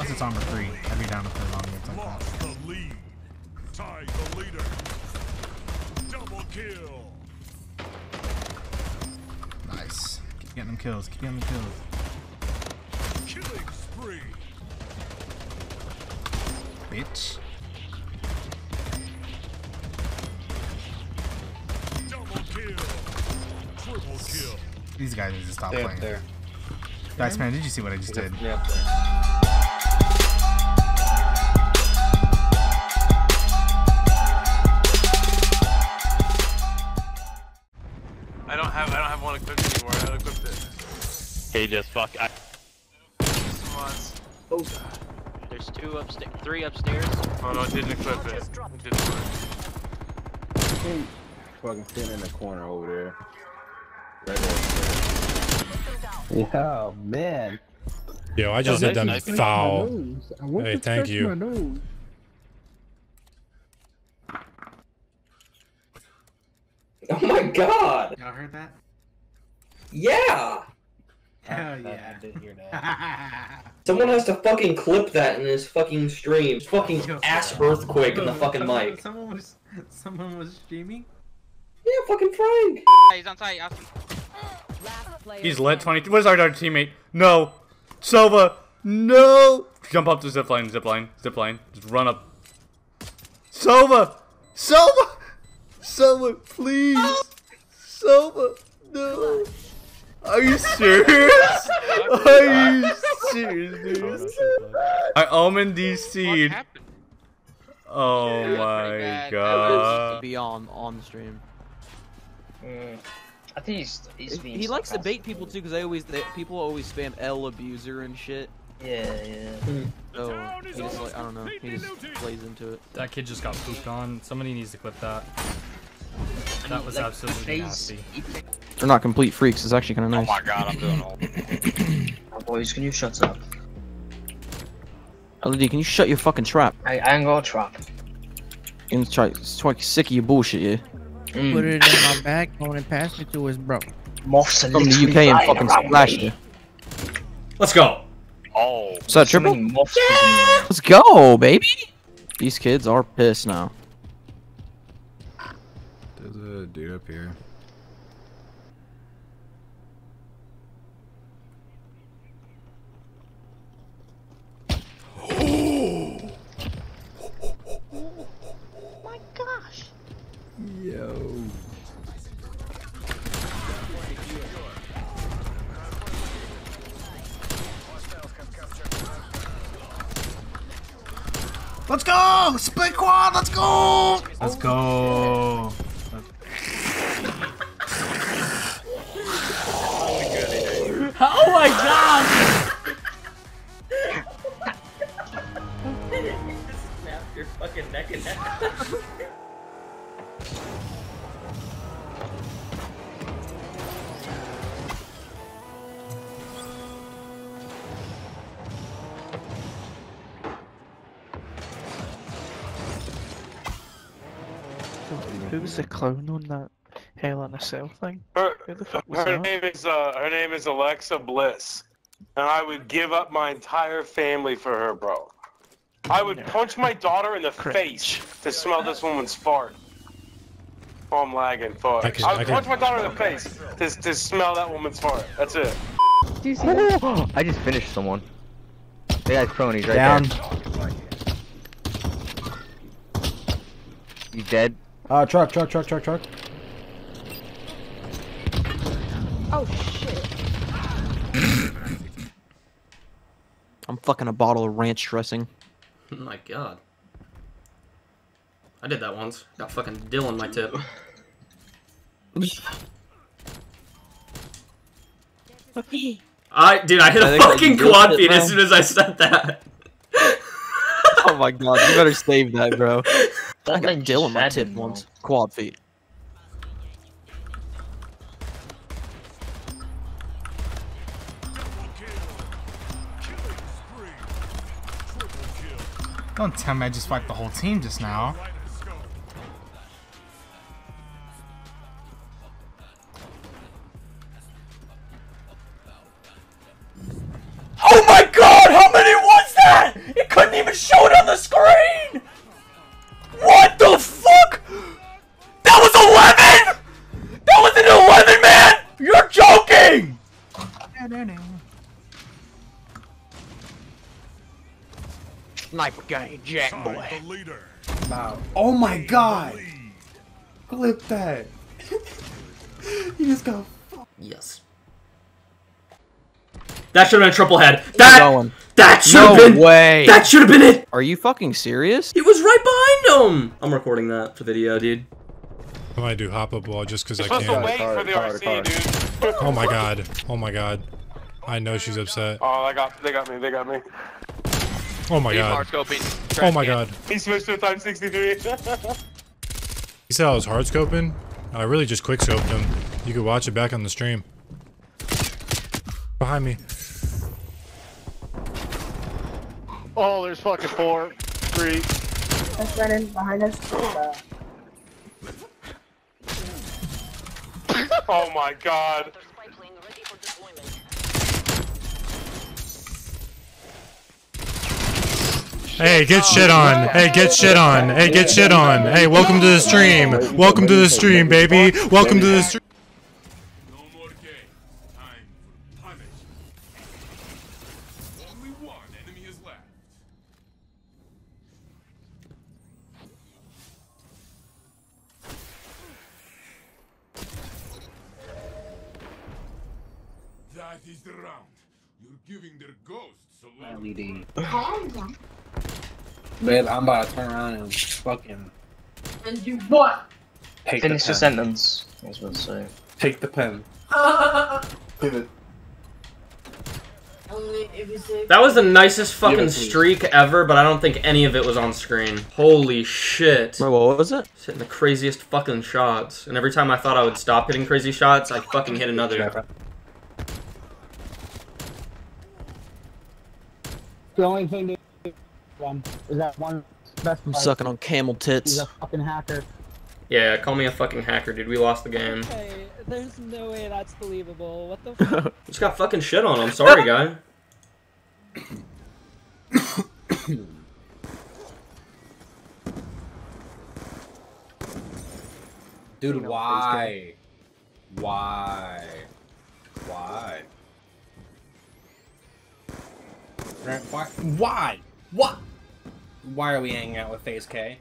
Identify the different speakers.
Speaker 1: Unless it's armor three. I'd be down to put it on against like that.
Speaker 2: Lost the lead. Tied the leader. Double kill.
Speaker 1: Nice. Keep getting them kills. Keep getting them kills.
Speaker 2: Killing spree.
Speaker 1: Bitch.
Speaker 2: Double kill. Triple kill.
Speaker 1: These guys need to stop
Speaker 3: Stay up
Speaker 1: playing.
Speaker 3: there.
Speaker 1: Dice man, did you see what I just did?
Speaker 4: Just fuck. I,
Speaker 5: Oh god.
Speaker 6: There's two upstairs, three upstairs.
Speaker 5: Oh no, it didn't equip it. It didn't work.
Speaker 7: Fucking sitting in the corner over there. Right there. Yeah, man.
Speaker 8: Yo, I just
Speaker 4: Oh,
Speaker 8: hit them
Speaker 4: nice, nice.
Speaker 8: foul. Hey, thank you.
Speaker 3: Oh my god!
Speaker 1: Y'all heard that?
Speaker 3: Yeah!
Speaker 1: Hell
Speaker 3: I did hear that. Someone has to fucking clip that in this fucking stream. Fucking ass earthquake in the fucking
Speaker 1: someone,
Speaker 3: mic.
Speaker 1: Someone was, someone was streaming.
Speaker 3: Yeah, fucking Frank.
Speaker 6: He's on site. Austin.
Speaker 1: He's lit 23. Where's our other teammate? No. Sova. No. Jump up the zipline, zipline, zipline. zip line. Just run up. Sova. Sova. Sova, please. Oh. Sova. No. Are you serious? Are you serious, dude? I omened these
Speaker 6: What
Speaker 1: seed. Oh
Speaker 6: Yeah,
Speaker 1: my god.
Speaker 9: be on on the stream.
Speaker 10: Mm. I think he's he's being
Speaker 9: He likes to bait people too, because they always they, people always spam L abuser and shit.
Speaker 10: Yeah, yeah.
Speaker 9: So he just like I don't know, he just plays into it.
Speaker 8: That kid just got pooped on. Somebody needs to clip that. That was
Speaker 10: Like,
Speaker 8: absolutely nasty.
Speaker 10: He pick-
Speaker 9: They're not complete freaks. It's actually kind of nice.
Speaker 4: oh my god, I'm doing all.
Speaker 10: Oh, boys, can you shut up?
Speaker 9: LED, can you shut your fucking trap?
Speaker 10: I, I ain't gonna trap.
Speaker 9: I'm try, it's like sick of your bullshit, yeah.
Speaker 10: Mm.
Speaker 11: Put it in my backbone and pass it to his bro.
Speaker 10: Moths are
Speaker 9: From the UK and fucking
Speaker 10: around
Speaker 9: splash you.
Speaker 1: Let's go.
Speaker 4: Oh.
Speaker 9: What's that,
Speaker 10: So
Speaker 9: triple?
Speaker 10: yeah!
Speaker 9: Let's go, baby. These kids are pissed now.
Speaker 7: There's a dude up here. Yo.
Speaker 1: Let's go! Split quad, let's go! Let's go. Oh my god!
Speaker 11: Who was the clown on that Hell in a Cell thing?
Speaker 5: Her,
Speaker 11: Who the fuck was
Speaker 5: her
Speaker 11: that?
Speaker 5: name is uh her name is Alexa Bliss, and I would give up my entire family for her, bro. I would punch my daughter in the
Speaker 11: Cringe.
Speaker 5: face to smell this woman's fart. Oh, I'm lagging. Fuck.
Speaker 8: I
Speaker 5: I,
Speaker 8: can- I
Speaker 5: would
Speaker 8: can-
Speaker 5: punch my daughter in the face to, to smell that woman's fart. That's it. Do you see?
Speaker 3: I just finished someone. The guy's prone, he's right
Speaker 9: Down.
Speaker 3: there. You dead?
Speaker 7: Uh, truck, truck, truck, truck, truck. Oh, shit.
Speaker 9: I'm fucking a bottle of ranch dressing.
Speaker 12: Oh my god. I did that once. Got fucking Dylan my tip. I dude, I hit
Speaker 9: I
Speaker 12: a fucking quad
Speaker 9: it,
Speaker 12: feed as soon as I said that.
Speaker 9: Oh my god, you better save that, bro. I
Speaker 10: Don't
Speaker 9: got
Speaker 10: mention
Speaker 9: Dylan my
Speaker 10: Shad
Speaker 9: tip once. Quad feet.
Speaker 2: Double kill. Killing spree. Triple kill.
Speaker 1: Don't tell me I just wiped the whole team just now.
Speaker 9: Sniper gang, Jack boy.
Speaker 2: The leader.
Speaker 13: Wow. Oh my god! Clip that. he just got.
Speaker 12: Yes. That should have been a triple head. That that should have
Speaker 9: No
Speaker 12: been
Speaker 9: way.
Speaker 12: That should have been it.
Speaker 9: Are you fucking serious?
Speaker 12: He was right behind him. I'm recording that for video, dude.
Speaker 14: I might do hop up wall just because I
Speaker 5: You're
Speaker 14: can.
Speaker 5: wait for the RC, dude.
Speaker 14: Oh my god. Oh my god. I know she's upset.
Speaker 5: Oh, they got, they got me, they got me.
Speaker 14: Oh my
Speaker 6: He's
Speaker 14: god.
Speaker 6: hard.
Speaker 14: Oh my god.
Speaker 5: He switched to a time 63.
Speaker 14: You said I was hard scoping? I really just quick scoped him. You could watch it back on the stream. Behind me.
Speaker 4: Oh, there's fucking four, three.
Speaker 15: That's running behind us.
Speaker 5: Oh my god.
Speaker 14: Hey, get shit on. Hey, get shit on. Hey, get shit on. Hey, welcome to the stream. Welcome to the stream, baby. Welcome to the stream.
Speaker 2: No more game. Time for punishment. Only one enemy is left. That is the round. You're giving their ghosts a
Speaker 13: LED.
Speaker 15: Calm
Speaker 13: Babe, I'm about to turn around and fucking
Speaker 15: And do what?
Speaker 13: take
Speaker 10: Finish
Speaker 13: the
Speaker 10: the
Speaker 13: pen.
Speaker 10: sentence. I was about to say.
Speaker 13: Take the pen. Pivot.
Speaker 15: Only if.
Speaker 12: That was the nicest fucking streak ever, but I don't think any of it was on screen. Holy shit.
Speaker 9: Wait, what was it?
Speaker 12: Just hitting the craziest fucking shots. And every time I thought I would stop hitting crazy shots, I fucking hit another.
Speaker 16: The only thing to um, is that one best
Speaker 9: I'm sucking on camel
Speaker 16: He's
Speaker 9: tits.
Speaker 16: a fucking hacker.
Speaker 12: Yeah, call me a fucking hacker, dude. We lost the game.
Speaker 17: Hey, there's no way that's believable. What the fuck?
Speaker 12: Just got fucking shit on. I'm sorry, guy.
Speaker 13: Dude, why? Why? Why? Right, Why? Why? Why are we hanging out with FaZe Kay?